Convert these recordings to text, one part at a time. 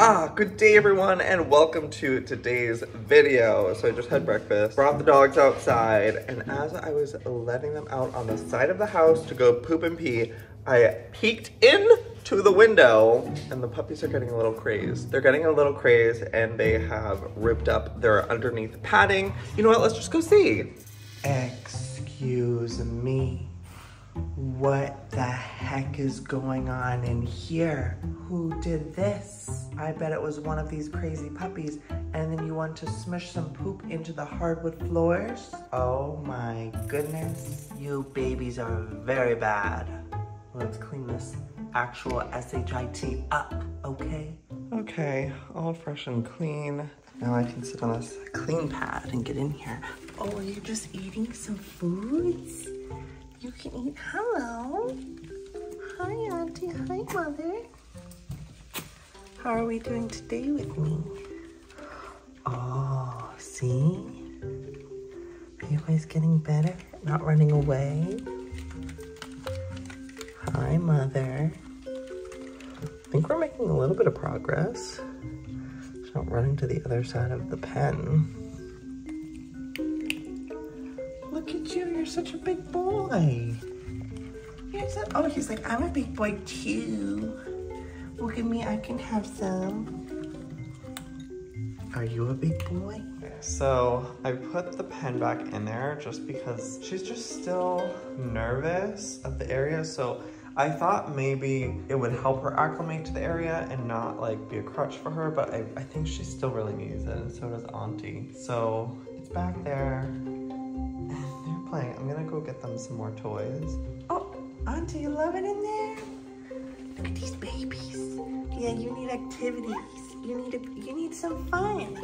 Ah, good day everyone and welcome to today's video. So I just had breakfast, brought the dogs outside, and as I was letting them out on the side of the house to go poop and pee, I peeked in to the window and the puppies are getting a little crazed. They're getting a little crazed and they have ripped up their underneath padding. You know what, let's just go see. Excuse me. What the heck is going on in here? Who did this? I bet it was one of these crazy puppies and then you want to smush some poop into the hardwood floors? Oh my goodness. You babies are very bad. Let's clean this actual S-H-I-T up, okay? Okay, all fresh and clean. Now I can sit on this clean pad and get in here. Oh, are you just eating some foods? You can eat. Hello. Hi, Auntie. Hi, Mother. How are we doing today with me? Oh, see? Are you guys getting better? Not running away? Hi, Mother. I think we're making a little bit of progress. Just not running to the other side of the pen. Look at you, you're such a big boy. You're so, oh, he's like, I'm a big boy too. Look at me, I can have some. Are you a big boy? So I put the pen back in there just because she's just still nervous of the area. So I thought maybe it would help her acclimate to the area and not like be a crutch for her, but I, I think she still really needs it and so does Auntie. So it's back there playing. I'm gonna go get them some more toys. Oh, Auntie, you love it in there? Look at these babies. Yeah, you need activities. You need to, you need some fun.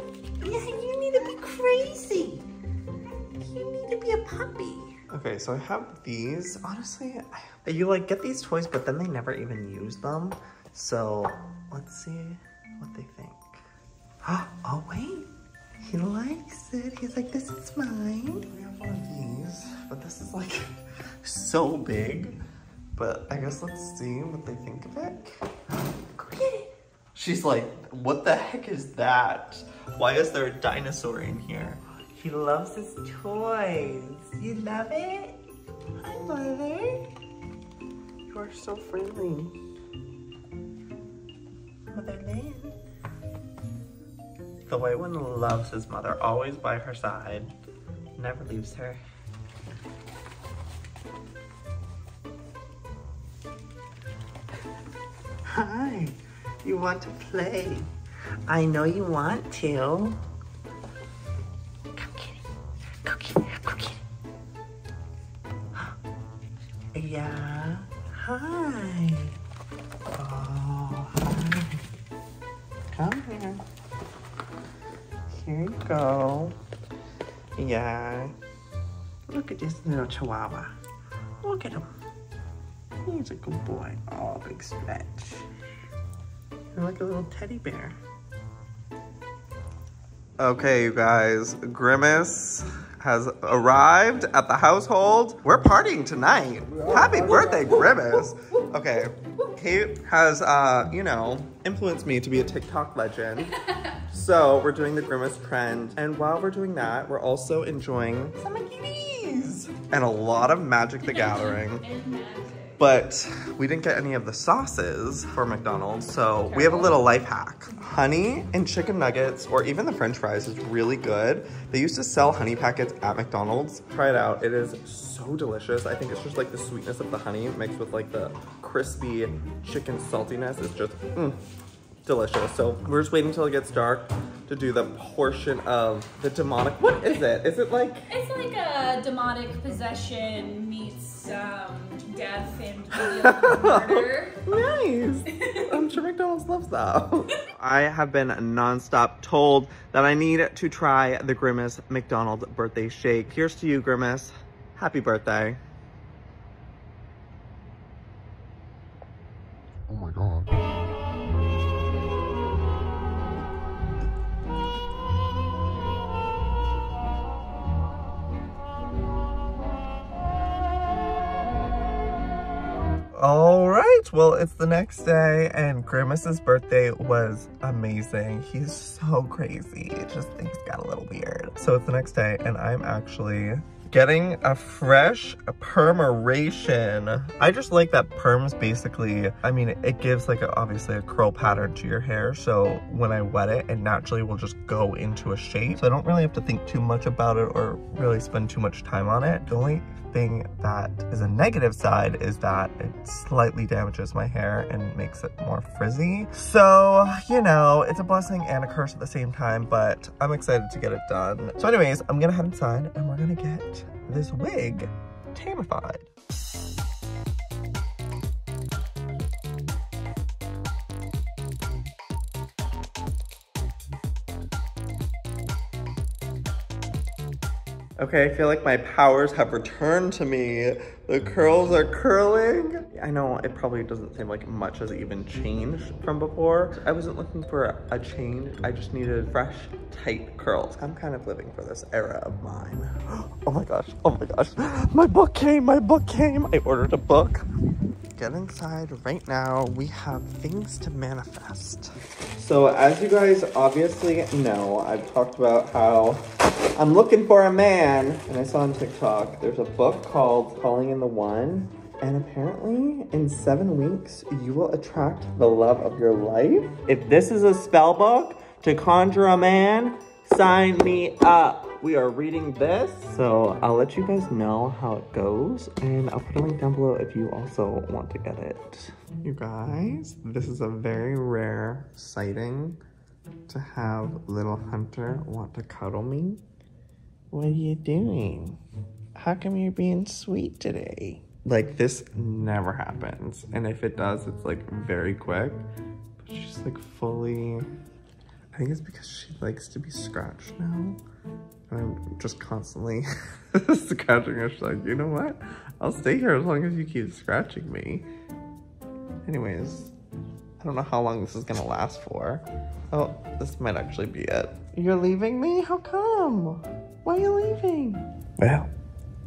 Yeah, you need to be crazy. You need to be a puppy. Okay, so I have these. Honestly, I, you like get these toys, but then they never even use them. So let's see what they think. Oh, wait. He likes it. He's like, this is mine. We have one of these, but this is like so big. But I guess let's see what they think of it. Go get it. She's like, what the heck is that? Why is there a dinosaur in here? He loves his toys. You love it? Hi, Mother. You are so friendly. Mother Lynn. The white one loves his mother, always by her side. Never leaves her. Hi. You want to play? I know you want to. Come get it. Go get it. Go get. Yeah. Hi. Oh, hi. Come here. Here you go. Yeah. Look at this little chihuahua. Look at him. He's a good boy. Oh, big stretch. You're like a little teddy bear. Okay, you guys, Grimace has arrived at the household. We're partying tonight. Happy birthday, Grimace. Okay, Kate has, uh, you know, influenced me to be a TikTok legend. So we're doing the Grimace trend. And while we're doing that, we're also enjoying some bikinis and a lot of Magic the Gathering. But we didn't get any of the sauces for McDonald's, so we have a little life hack. Honey and chicken nuggets, or even the french fries is really good. They used to sell honey packets at McDonald's. Try it out, it is so delicious. I think it's just like the sweetness of the honey mixed with like the crispy chicken saltiness. It's just, mm, delicious. So we're just waiting until it gets dark to do the portion of the demonic. What is it? Is it like? It's like a demonic possession meets um, famed video murder. nice. I'm sure McDonald's loves that. I have been nonstop told that I need to try the Grimace McDonald's birthday shake. Here's to you, Grimace. Happy birthday. Well, it's the next day and Grimace's birthday was amazing. He's so crazy. It just things got a little weird. So it's the next day and I'm actually getting a fresh permeration. I just like that perms basically, I mean, it gives like a, obviously a curl pattern to your hair. So when I wet it, it naturally will just go into a shape. So I don't really have to think too much about it or really spend too much time on it. The only thing that is a negative side is that it slightly damages my hair and makes it more frizzy. So, you know, it's a blessing and a curse at the same time, but I'm excited to get it done. So anyways, I'm gonna head inside and we're gonna get this wig tamified. Okay, I feel like my powers have returned to me. The curls are curling. I know it probably doesn't seem like much has even changed from before. I wasn't looking for a change. I just needed fresh, tight curls. I'm kind of living for this era of mine. Oh my gosh, oh my gosh. My book came, my book came. I ordered a book. Get inside right now. We have things to manifest. So as you guys obviously know, I've talked about how I'm looking for a man. And I saw on TikTok, there's a book called Calling in the One. And apparently, in seven weeks, you will attract the love of your life. If this is a spell book to conjure a man, sign me up. We are reading this. So I'll let you guys know how it goes. And I'll put a link down below if you also want to get it. You guys, this is a very rare sighting to have little Hunter want to cuddle me. What are you doing? How come you're being sweet today? Like, this never happens. And if it does, it's like very quick. But she's like fully. I think it's because she likes to be scratched now. And I'm just constantly scratching her. She's like, you know what? I'll stay here as long as you keep scratching me. Anyways, don't know how long this is gonna last for. Oh, this might actually be it. You're leaving me? How come? Why are you leaving? Well,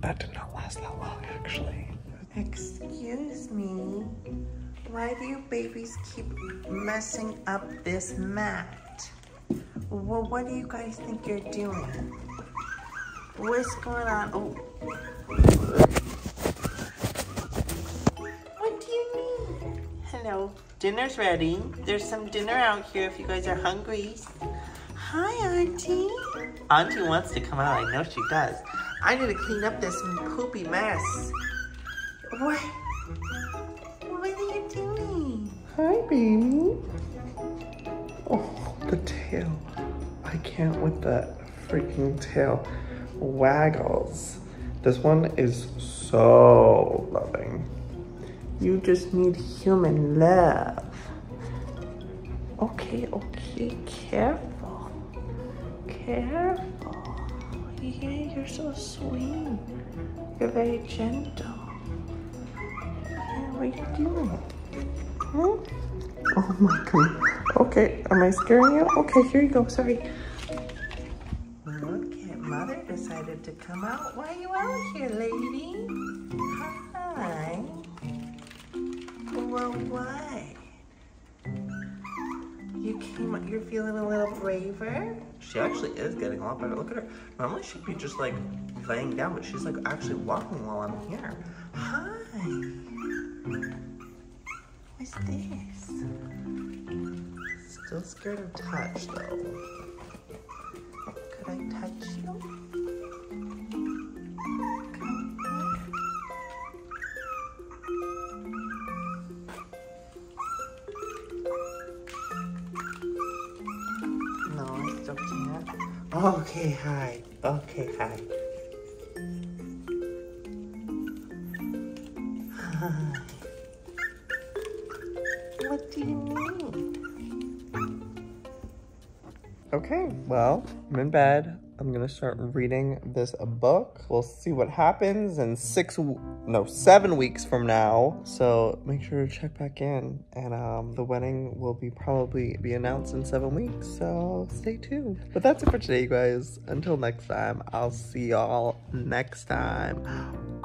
that did not last that long, actually. Excuse me. Why do you babies keep messing up this mat? Well, what do you guys think you're doing? What's going on? Oh. What do you need? Hello. Dinner's ready. There's some dinner out here if you guys are hungry. Hi, Auntie. Auntie wants to come out. I know she does. I need to clean up this poopy mess. What? What are you doing? Hi, baby. Oh, the tail. I can't with that freaking tail. Waggles. This one is so loving. You just need human love. Okay, okay, careful careful. Yeah, you're so sweet. You're very gentle. Yeah, what are you doing? Hmm? Oh my god. Okay, am I scaring you? Okay, here you go. Sorry. Look at mother decided to come out. Why are you out here, lady? Why? You came, up, you're feeling a little braver? She actually is getting a lot better. Look at her. Normally she'd be just like laying down, but she's like actually walking while I'm here. Hi. What's this? Still scared of touch though. Could I touch you? Okay, hi. Okay, hi. Hi. What do you mean? Okay, well, I'm in bed. I'm gonna start reading this book. We'll see what happens in six, no, seven weeks from now. So make sure to check back in. And um, the wedding will be probably be announced in seven weeks. So stay tuned. But that's it for today, you guys. Until next time, I'll see y'all next time.